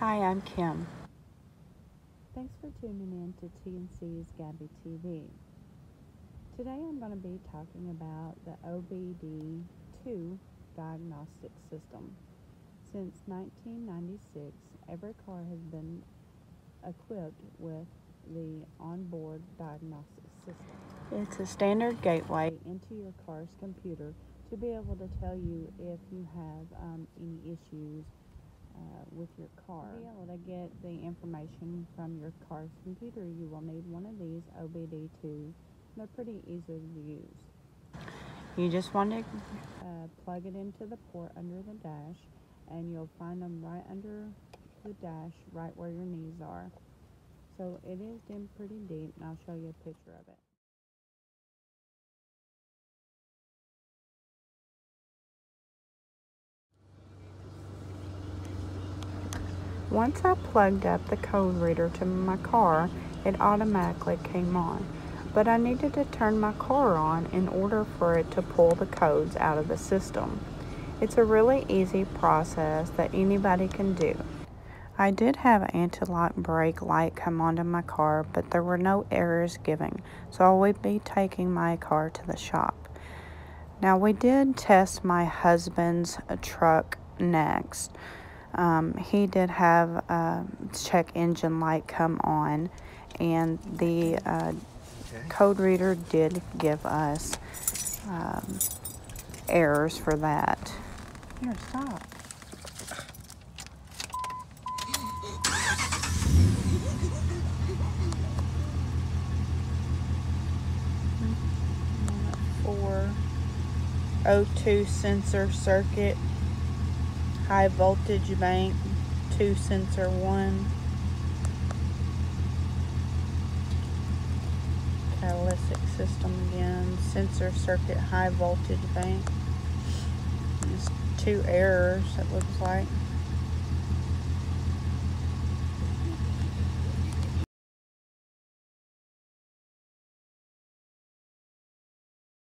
Hi, I'm Kim. Thanks for tuning in to TNC's Gabby TV. Today I'm going to be talking about the OBD2 diagnostic system. Since 1996, every car has been equipped with the onboard diagnostic system. It's a standard gateway into your car's computer to be able to tell you if you have um, any issues uh, with your car. To be able to get the information from your car's computer, you will need one of these OBD2s. They're pretty easy to use. You just want to uh, plug it into the port under the dash, and you'll find them right under the dash, right where your knees are. So it is dimmed pretty deep, and I'll show you a picture of it. Once I plugged up the code reader to my car, it automatically came on. But I needed to turn my car on in order for it to pull the codes out of the system. It's a really easy process that anybody can do. I did have an anti-lock brake light come onto my car, but there were no errors given, so I would be taking my car to the shop. Now we did test my husband's truck next. Um, he did have a check engine light come on, and the uh, code reader did give us um, errors for that. Here, stop. Four O2 sensor circuit high voltage bank, two sensor one, catalytic system again, sensor circuit high voltage bank. There's two errors it looks like.